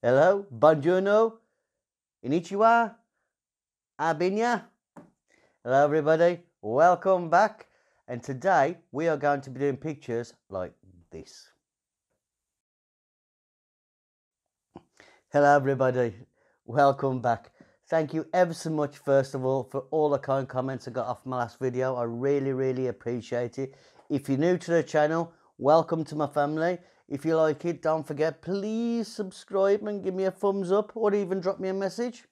Hello, buongiorno, konnichiwa, abinya. Hello everybody, welcome back. And today we are going to be doing pictures like this. Hello everybody, welcome back. Thank you ever so much first of all for all the kind comments I got off my last video. I really, really appreciate it. If you're new to the channel, welcome to my family. If you like it, don't forget, please subscribe and give me a thumbs up or even drop me a message.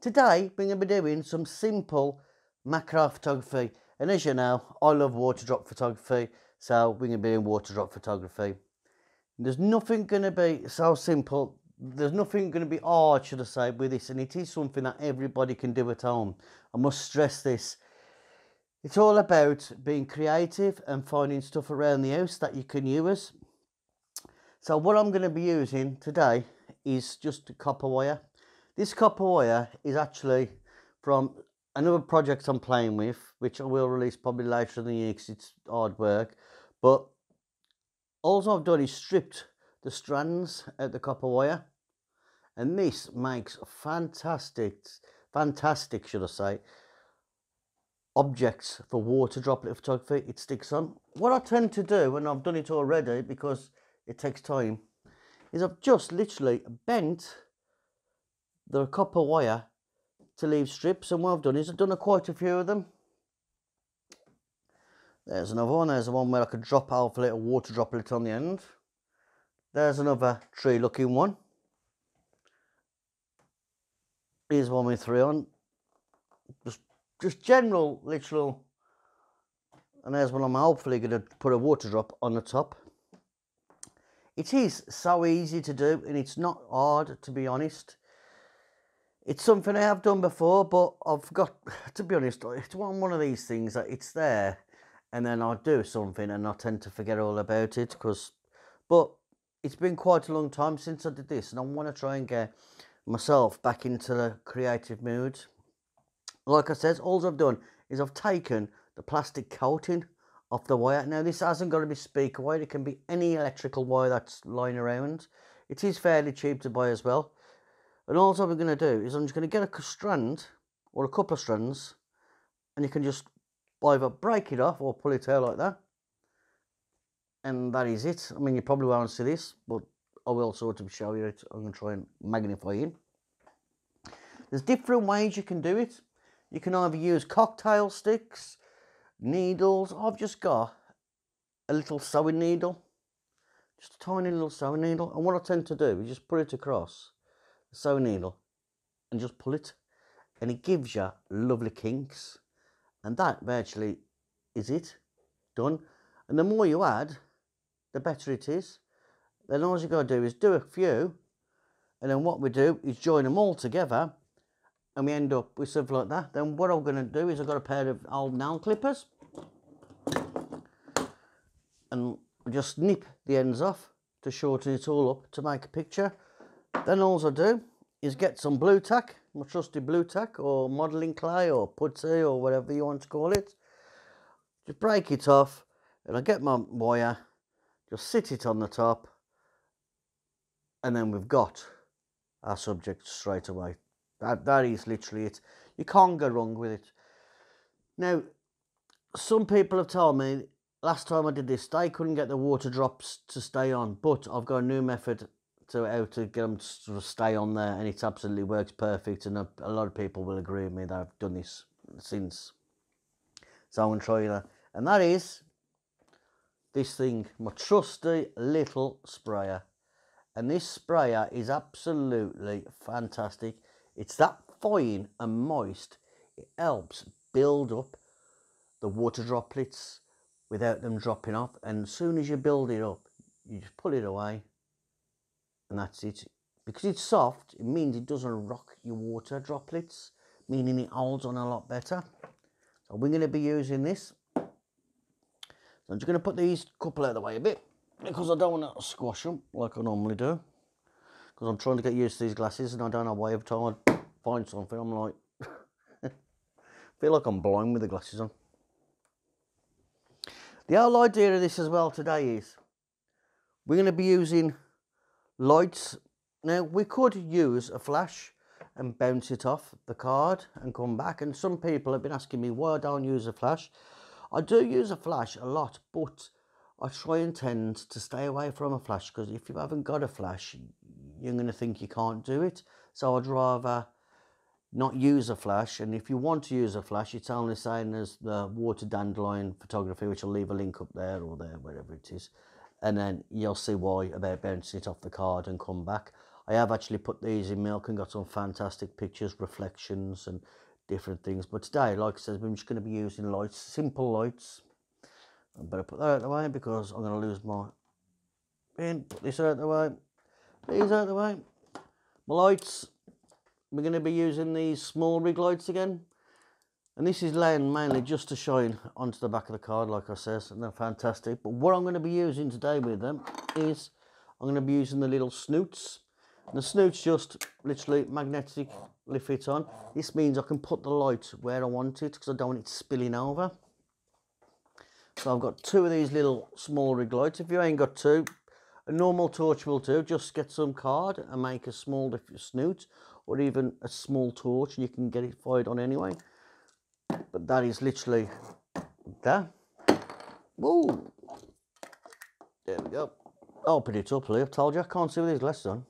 Today, we're going to be doing some simple macro photography. And as you know, I love water drop photography, so we're going to be doing water drop photography. There's nothing going to be so simple. There's nothing going to be hard, should I say, with this. And it is something that everybody can do at home. I must stress this. It's all about being creative and finding stuff around the house that you can use so what I'm going to be using today is just copper wire. This copper wire is actually from another project I'm playing with, which I will release probably later in the year because it's hard work. But all I've done is stripped the strands at the copper wire. And this makes fantastic, fantastic, should I say, objects for water droplet photography. It sticks on. What I tend to do, and I've done it already because it takes time, is I've just literally bent the copper wire to leave strips and what I've done is I've done a quite a few of them. There's another one, there's the one where I could drop off a little water droplet on the end. There's another tree looking one. Here's one with three on. Just, just general, literal. And there's one I'm hopefully going to put a water drop on the top. It is so easy to do and it's not hard to be honest. It's something I have done before, but I've got, to be honest, it's one, one of these things that it's there and then I do something and I tend to forget all about it because, but it's been quite a long time since I did this and I want to try and get myself back into the creative mood. Like I said, all I've done is I've taken the plastic coating off the wire. Now this hasn't got to be speaker wire, it can be any electrical wire that's lying around. It is fairly cheap to buy as well. And all I'm going to do is I'm just going to get a strand or a couple of strands and you can just either break it off or pull it out like that. And that is it. I mean, you probably won't see this, but I will sort of show you it. I'm going to try and magnify it. There's different ways you can do it. You can either use cocktail sticks, needles. I've just got a little sewing needle, just a tiny little sewing needle. And what I tend to do is just put it across the sewing needle and just pull it. And it gives you lovely kinks. And that virtually is it, done. And the more you add, the better it is. Then all you got to do is do a few. And then what we do is join them all together and we end up with something like that, then what I'm going to do is I've got a pair of old nail clippers and just nip the ends off to shorten it all up to make a picture. Then all I do is get some Blu Tack, my trusty Blu Tack or modelling clay or putty or whatever you want to call it. Just break it off and I get my wire, just sit it on the top and then we've got our subject straight away. That, that is literally it. You can't go wrong with it. Now, some people have told me last time I did this, they couldn't get the water drops to stay on, but I've got a new method to how to get them to sort of stay on there, and it absolutely works perfect. And a, a lot of people will agree with me that I've done this since. So I'm going to try that. And that is this thing, my trusty little sprayer. And this sprayer is absolutely fantastic. It's that fine and moist. It helps build up the water droplets without them dropping off. And as soon as you build it up, you just pull it away and that's it. Because it's soft, it means it doesn't rock your water droplets, meaning it holds on a lot better. So we're going to be using this. So I'm just going to put these couple out of the way a bit because I don't want to squash them like I normally do because I'm trying to get used to these glasses and I don't know why every time I find something I'm like feel like I'm blind with the glasses on. The whole idea of this as well today is we're going to be using lights Now we could use a flash and bounce it off the card and come back. And some people have been asking me why I don't use a flash. I do use a flash a lot, but I try and tend to stay away from a flash because if you haven't got a flash, you're going to think you can't do it. So I'd rather not use a flash. And if you want to use a flash, it's only saying as the water dandelion photography, which I'll leave a link up there or there, wherever it is. And then you'll see why about bouncing it off the card and come back. I have actually put these in milk and got some fantastic pictures, reflections and different things. But today, like I said, I'm just going to be using lights, simple lights. I better put that out of the way because I'm going to lose my pin. Put this out of the way. These out of the way. My lights, we're going to be using these SmallRig lights again. And this is laying mainly just to shine onto the back of the card, like I says, and they're fantastic. But what I'm going to be using today with them is I'm going to be using the little snoots the snoot's just literally magnetically fit on. This means I can put the light where I want it because I don't want it spilling over. So I've got two of these little SmallRig lights. If you ain't got two, a normal torch will do. Just get some card and make a small snoot or even a small torch. and You can get it fired on anyway. But that is literally that. Whoa. There we go. Open it up, Lee. I've told you I can't see with these glasses on.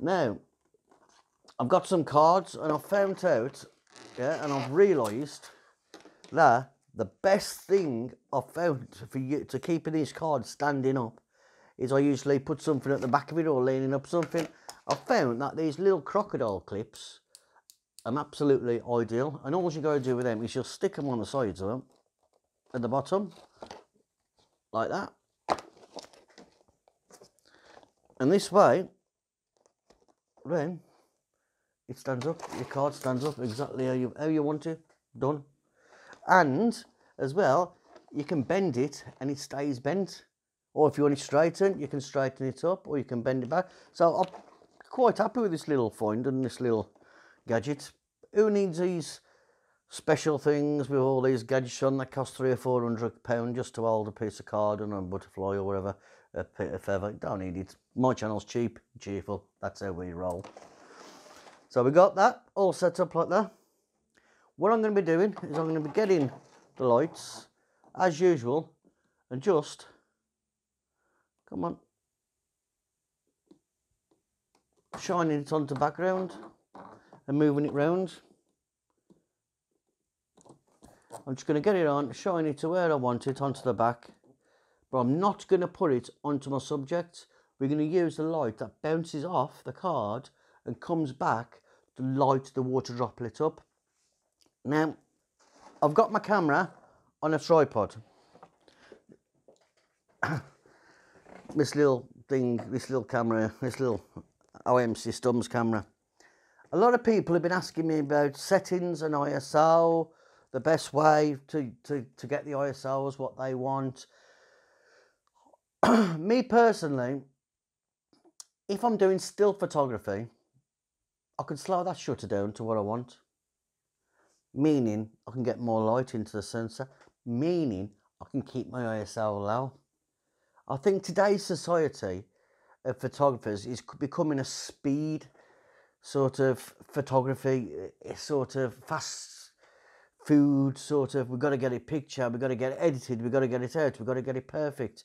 Now, I've got some cards and I've found out, yeah, and I've realised that the best thing I've found for you to keeping these cards standing up is I usually put something at the back of it or leaning up something. I've found that these little crocodile clips are absolutely ideal. And all you got to do with them is just stick them on the sides of them at the bottom, like that. And this way, then it stands up, your card stands up exactly how you, how you want it, done. And as well, you can bend it and it stays bent. Or if you want it straightened, you can straighten it up or you can bend it back. So I'm quite happy with this little find and this little gadget. Who needs these special things with all these gadgets on that cost three or four hundred pound just to hold a piece of card and a butterfly or whatever, a, a feather? Don't need it. My channel's cheap, cheerful. That's how we roll. So we got that all set up like that. What I'm going to be doing is I'm going to be getting the lights as usual and just, come on, shining it onto background and moving it round. I'm just going to get it on, shine it to where I want it onto the back, but I'm not going to put it onto my subject we're going to use the light that bounces off the card and comes back to light the water droplet up. Now, I've got my camera on a tripod. This little thing, this little camera, this little OM Systems camera. A lot of people have been asking me about settings and ISO, the best way to, to, to get the ISOs, what they want. me personally, if I'm doing still photography, I can slow that shutter down to what I want. Meaning I can get more light into the sensor. Meaning I can keep my ISO low. I think today's society of photographers is becoming a speed sort of photography, eh, sort of fast food, sort of, we've got to get a picture, we've got to get it edited, we've got to get it out, we've got to get it perfect.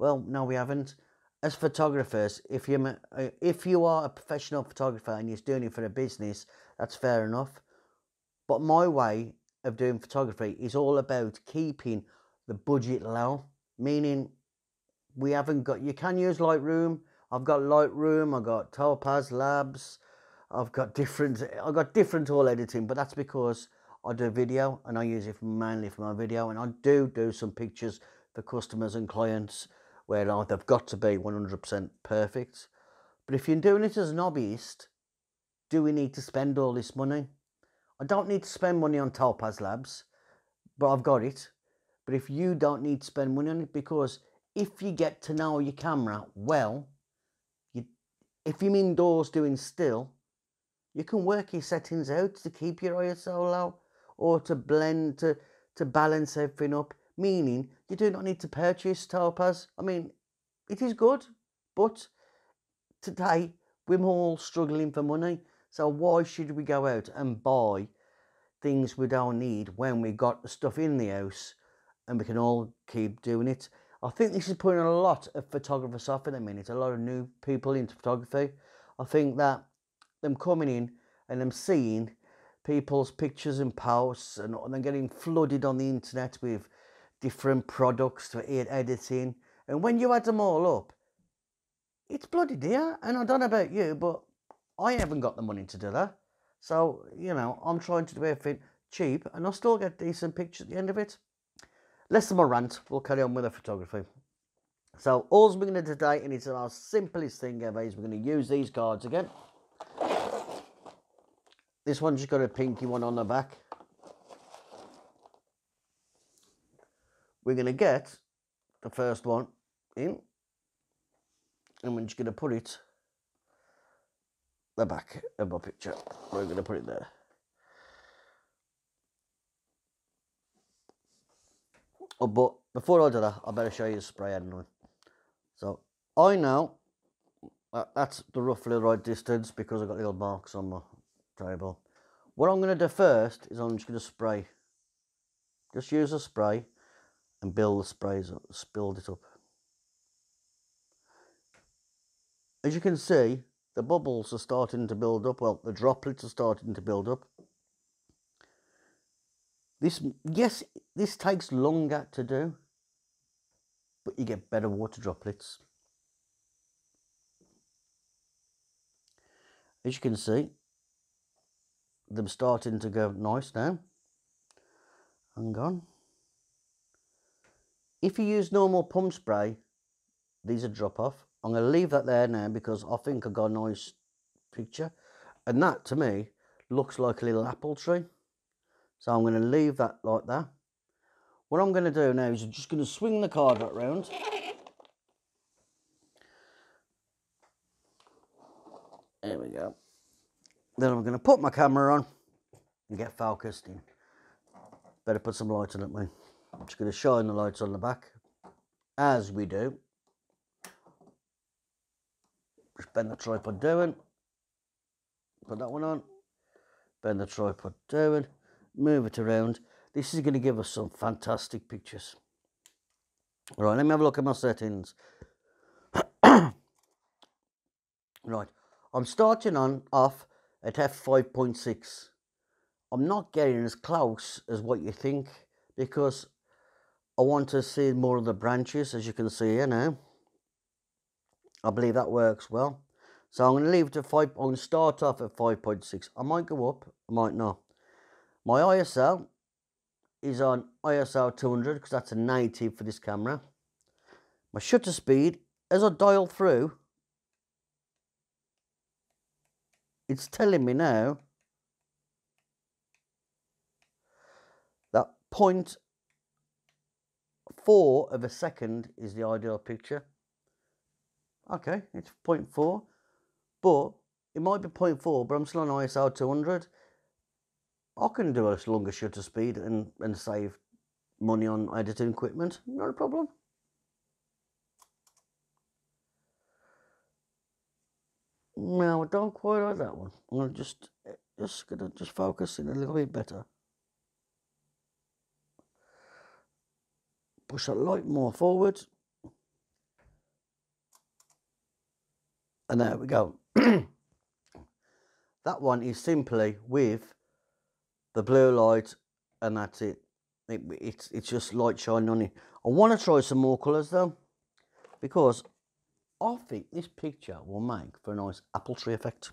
Well, no, we haven't as photographers, if you uh, if you are a professional photographer and you're doing it for a business, that's fair enough. But my way of doing photography is all about keeping the budget low, meaning we haven't got. You can use Lightroom. I've got Lightroom. I've got Topaz Labs. I've got different. I've got different all editing, but that's because I do video and I use it mainly for my video, and I do do some pictures for customers and clients where they've got to be 100% perfect. But if you're doing it as an hobbyist, do we need to spend all this money? I don't need to spend money on Topaz Labs, but I've got it. But if you don't need to spend money on it, because if you get to know your camera well, you, if you're indoors doing still, you can work your settings out to keep your ISO low or to blend, to, to balance everything up meaning you do not need to purchase Topaz. I mean, it is good, but today we're all struggling for money. So why should we go out and buy things we don't need when we got the stuff in the house and we can all keep doing it? I think this is putting a lot of photographers off at the minute, a lot of new people into photography. I think that them coming in and them seeing people's pictures and posts and then getting flooded on the internet with different products for editing. And when you add them all up, it's bloody dear. And I don't know about you, but I haven't got the money to do that. So, you know, I'm trying to do everything cheap and I still get decent pictures at the end of it. Less than my rant, we'll carry on with the photography. So, all we're going to do today, and it's our simplest thing ever, is we're going to use these cards again. This one's just got a pinky one on the back. We're going to get the first one in, and we're just going to put it the back of my picture. We're going to put it there. Oh, but before I do that, I better show you the spray anyway. So I know that that's the roughly the right distance because I've got little marks on my table. What I'm going to do first is I'm just going to spray. Just use a spray and build the sprays up, build it up. As you can see, the bubbles are starting to build up. Well, the droplets are starting to build up. This, yes, this takes longer to do, but you get better water droplets. As you can see, they're starting to go nice now. Hang on. If you use normal pump spray, these are drop off. I'm going to leave that there now because I think I got a nice picture. And that, to me, looks like a little apple tree. So I'm going to leave that like that. What I'm going to do now is I'm just going to swing the card right round. There we go. Then I'm going to put my camera on and get focused in. Better put some light on it, mate. I'm just going to shine the lights on the back, as we do. Just bend the tripod down. Put that one on. Bend the tripod down. Move it around. This is going to give us some fantastic pictures. Right, let me have a look at my settings. right, I'm starting on off at f5.6. I'm not getting as close as what you think because I want to see more of the branches as you can see here now. I believe that works well. So I'm going to leave it at 5, I'm going to start off at 5.6. I might go up, I might not. My ISO is on ISO 200 because that's a native for this camera. My shutter speed, as I dial through, it's telling me now that point four of a second is the ideal picture. Okay, it's 0.4, but it might be 0.4, but I'm still on ISO 200. I can do a longer shutter speed and, and save money on editing equipment, not a problem. No, I don't quite like that one. I'm just just gonna just focus in a little bit better. Push a light more forward. And there we go. that one is simply with the blue light and that's it. it. it's, it's just light shining on it. I want to try some more colours though because I think this picture will make for a nice apple tree effect.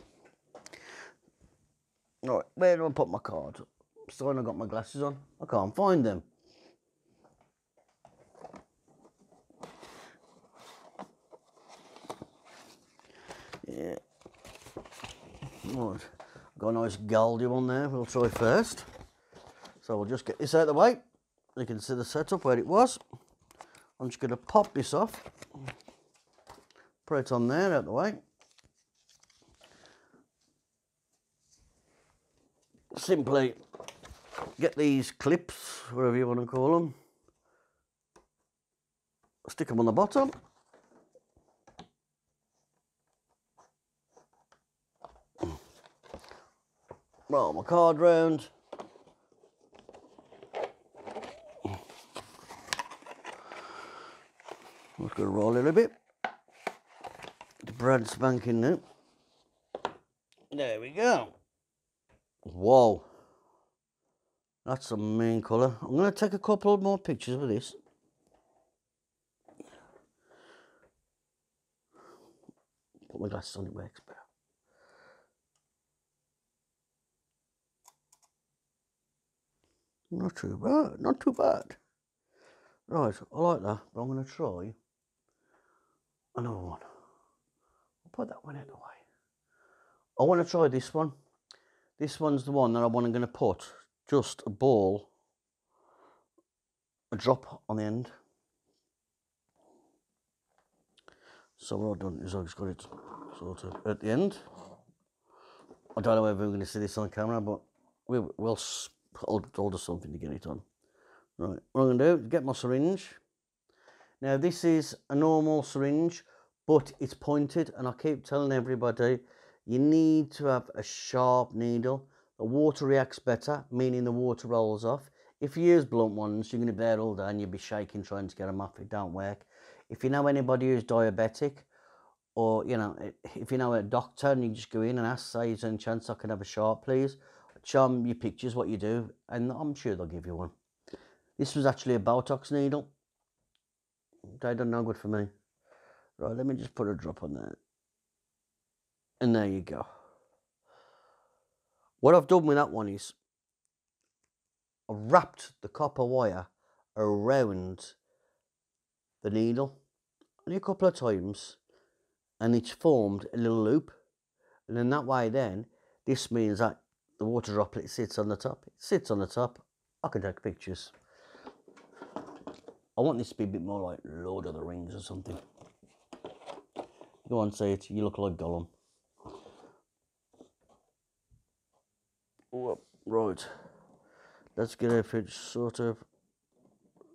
Right, where do I put my card? So I got my glasses on. I can't find them. Yeah. Right. Got a nice Goldie one there. We'll try first. So we'll just get this out of the way. You can see the setup where it was. I'm just going to pop this off. Put it on there out of the way. Simply get these clips, whatever you want to call them. Stick them on the bottom. Roll my card round. I'm just going to roll a little bit. The brand spanking new. There we go. Whoa. That's a main colour. I'm going to take a couple more pictures of this. Put my glasses on, it works better. Not too bad, not too bad. Right, I like that, but I'm going to try another one. I'll put that one out the way. I want to try this one. This one's the one that I want to going to put just a ball, a drop on the end. So what I've done is I've just got it sort of at the end. I don't know whether we're going to see this on camera, but we, will Do something to get it on. Right, what I'm going to do is get my syringe. Now this is a normal syringe, but it's pointed, and I keep telling everybody, you need to have a sharp needle. The water reacts better, meaning the water rolls off. If you use blunt ones, you're going to be there all day and you'll be shaking trying to get them off. It don't work. If you know anybody who's diabetic, or you know, if you know a doctor and you just go in and ask, say, is there any chance I can have a sharp, please? Show them your pictures, what you do, and I'm sure they'll give you one. This was actually a Botox needle. They done no good for me. Right, let me just put a drop on that. And there you go. What I've done with that one is I've wrapped the copper wire around the needle a couple of times and it's formed a little loop and in that way then this means that the water droplet sits on the top. It sits on the top. I can take pictures. I want this to be a bit more like Lord of the Rings or something. Go on say it. You look like Gollum. Right. Let's get if it's sort of.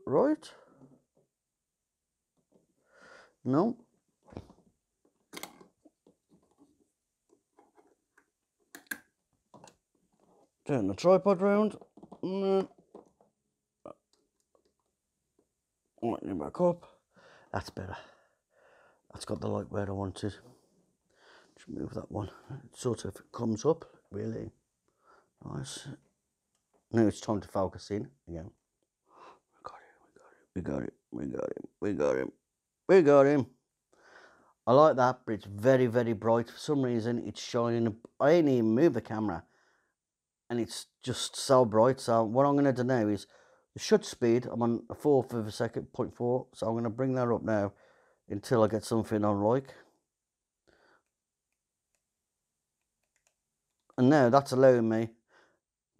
Right? No. Turn the tripod round. Mm. Lighten it back up. That's better. That's got the light where I wanted. Just move that one. It sort of comes up, really. Nice. Now it's time to focus in again. We got it, we got it, we got it, we got it. We got him. I like that, but it's very, very bright. For some reason, it's shining. I ain't even move the camera. And it's just so bright. So what I'm going to do now is the shutter speed. I'm on a fourth of a second, 0.4. So I'm going to bring that up now until I get something on like. And now that's allowing me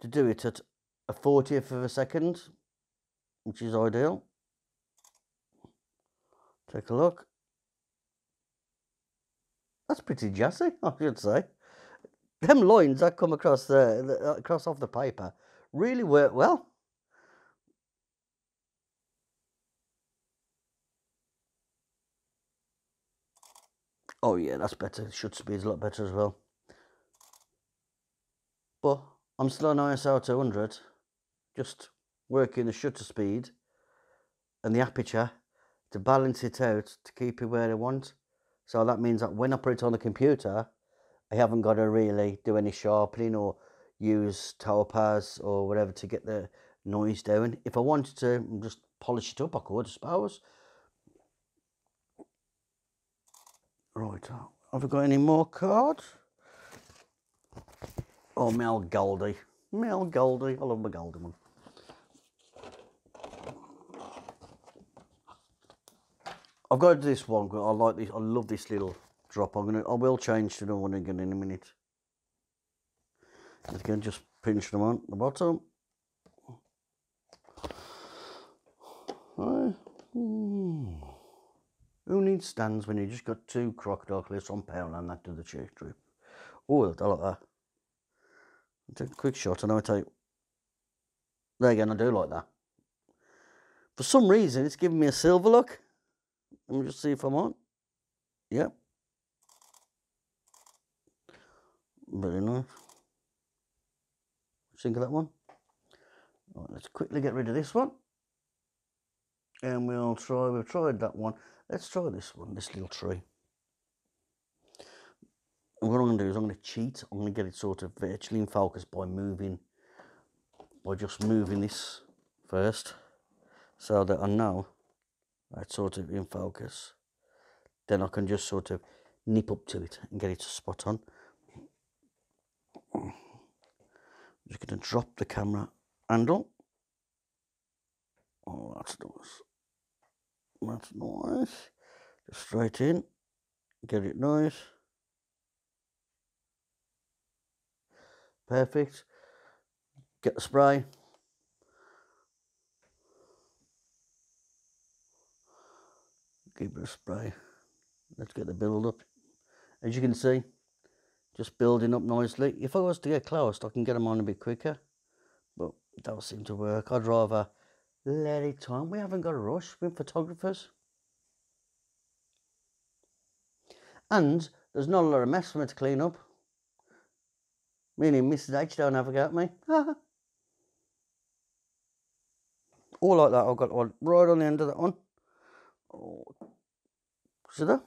to do it at a 40th of a second, which is ideal. Take a look. That's pretty jazzy, I should say. Them lines that come across the, the uh, across off the paper really work well. Oh yeah, that's better. Shutter speed's a lot better as well. But I'm still on ISO 200, just working the shutter speed and the aperture to balance it out to keep it where I want. So that means that when I put it on the computer, I haven't got to really do any sharpening or use topaz or whatever to get the noise down. If I wanted to mm, just polish it up, I could, I suppose. Right, uh, have I got any more cards? Oh, Mel Goldie. Mel Goldie. I love my Goldie one. I've got to do this one. I like this. I love this little drop. I'm gonna. I will change to the one again in a minute. Again, just pinch them on the bottom. Hmm. Who needs stands when you just got two crocodile cliffs on pound and that to the cheek drip? Oh, I like that. Take a quick shot and I take. There again, I do like that. For some reason, it's giving me a silver look. Let me just see if I'm on. Yep. Very nice. Think of that one. Right, let's quickly get rid of this one. And we'll try, we've tried that one. Let's try this one, this little tree. And what I'm going to do is I'm going to cheat. I'm going to get it sort of virtually in focus by moving, by just moving this first. So that I know that's sort of in focus. Then I can just sort of nip up to it and get it spot on. I'm just going to drop the camera handle. Oh, that's nice. That's nice. Just straight in. Get it nice. Perfect. Get the spray. Give it a spray. Let's get the build up. As you can see, just building up nicely. If I was to get close, I can get them on a bit quicker. But it doesn't seem to work. I'd rather let it time. We haven't got a rush. We're photographers. And there's not a lot of mess for me to clean up. Meaning Mrs. H don't have a go at me. All like that. I've got one right on the end of that one. Oh. See that?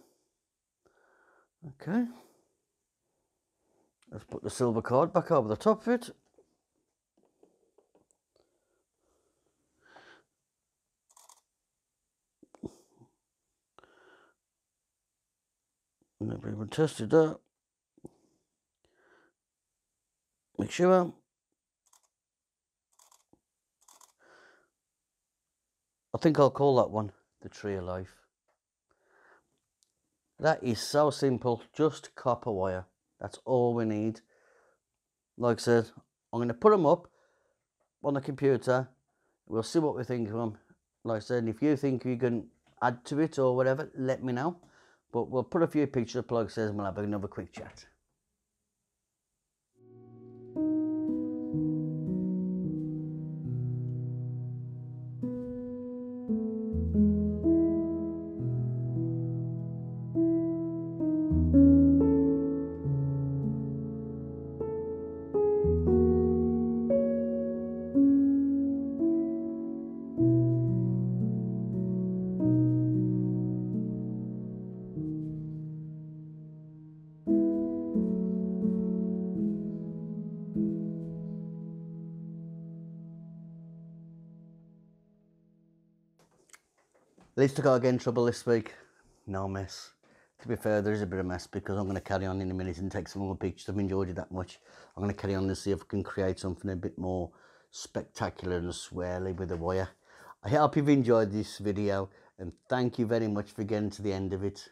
Okay. Let's put the silver card back over the top of it. Never even tested that. Make sure. I think I'll call that one the tree of life. That is so simple, just copper wire. That's all we need. Like I said, I'm going to put them up on the computer. We'll see what we think of them. Like I said, if you think you can add to it or whatever, let me know. But we'll put a few pictures of plug says and we'll have another quick chat. Least I got again trouble this week. No mess. To be fair, there is a bit of mess because I'm going to carry on in a minute and take some more pictures. I've enjoyed it that much. I'm going to carry on and see if I can create something a bit more spectacular and swirly with the wire. I hope you've enjoyed this video and thank you very much for getting to the end of it.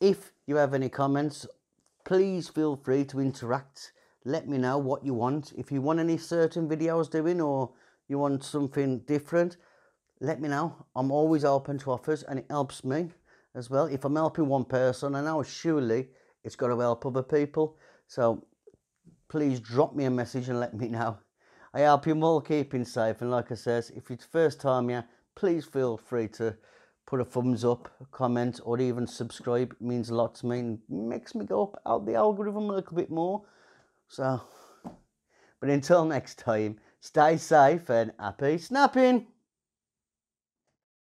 If you have any comments, please feel free to interact. Let me know what you want. If you want any certain videos doing or you want something different, let me know. I'm always open to offers and it helps me as well. If I'm helping one person, I know surely it's got to help other people. So please drop me a message and let me know. I hope you're all keeping safe. And like I says, if it's first time here, please feel free to put a thumbs up, comment, or even subscribe. It means a lot to me and makes me go up out the algorithm a little bit more. So, but until next time, stay safe and happy snapping.